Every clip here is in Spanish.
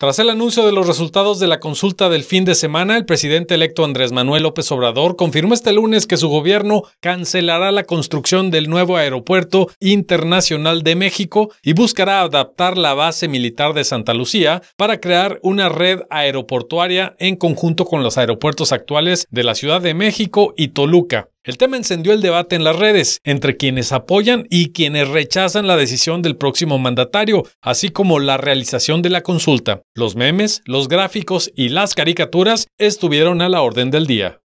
Tras el anuncio de los resultados de la consulta del fin de semana, el presidente electo Andrés Manuel López Obrador confirmó este lunes que su gobierno cancelará la construcción del nuevo aeropuerto internacional de México y buscará adaptar la base militar de Santa Lucía para crear una red aeroportuaria en conjunto con los aeropuertos actuales de la Ciudad de México y Toluca. El tema encendió el debate en las redes entre quienes apoyan y quienes rechazan la decisión del próximo mandatario, así como la realización de la consulta. Los memes, los gráficos y las caricaturas estuvieron a la orden del día.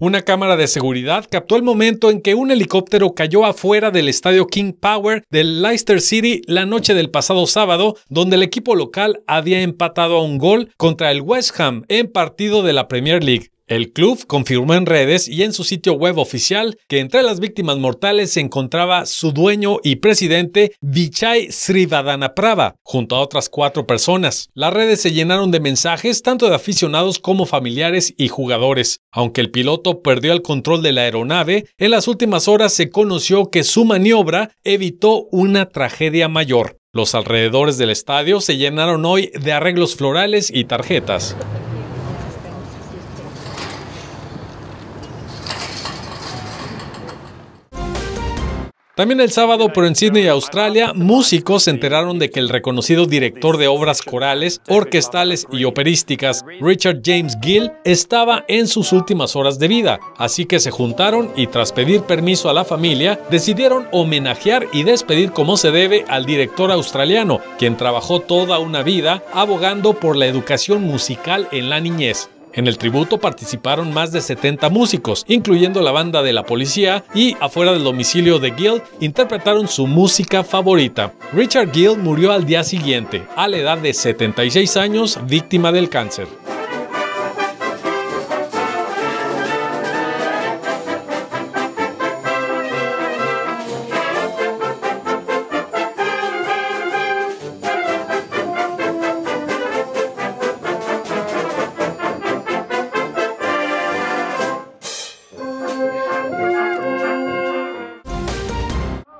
Una cámara de seguridad captó el momento en que un helicóptero cayó afuera del estadio King Power del Leicester City la noche del pasado sábado, donde el equipo local había empatado a un gol contra el West Ham en partido de la Premier League. El club confirmó en redes y en su sitio web oficial que entre las víctimas mortales se encontraba su dueño y presidente Vichai Srivadanaprava, junto a otras cuatro personas. Las redes se llenaron de mensajes tanto de aficionados como familiares y jugadores. Aunque el piloto perdió el control de la aeronave, en las últimas horas se conoció que su maniobra evitó una tragedia mayor. Los alrededores del estadio se llenaron hoy de arreglos florales y tarjetas. También el sábado, pero en Sydney, Australia, músicos se enteraron de que el reconocido director de obras corales, orquestales y operísticas, Richard James Gill, estaba en sus últimas horas de vida. Así que se juntaron y tras pedir permiso a la familia, decidieron homenajear y despedir como se debe al director australiano, quien trabajó toda una vida abogando por la educación musical en la niñez. En el tributo participaron más de 70 músicos, incluyendo la banda de la policía, y afuera del domicilio de Gill interpretaron su música favorita. Richard Gill murió al día siguiente, a la edad de 76 años, víctima del cáncer.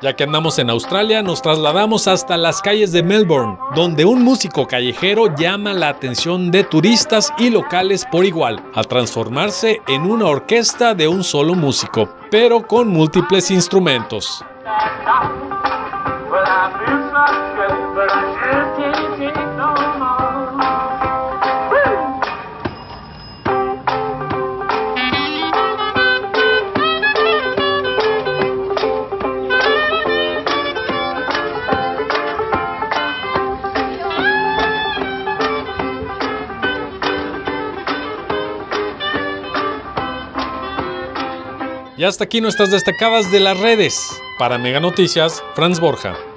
Ya que andamos en Australia, nos trasladamos hasta las calles de Melbourne, donde un músico callejero llama la atención de turistas y locales por igual, al transformarse en una orquesta de un solo músico, pero con múltiples instrumentos. Y hasta aquí nuestras destacadas de las redes. Para Mega Noticias, Franz Borja.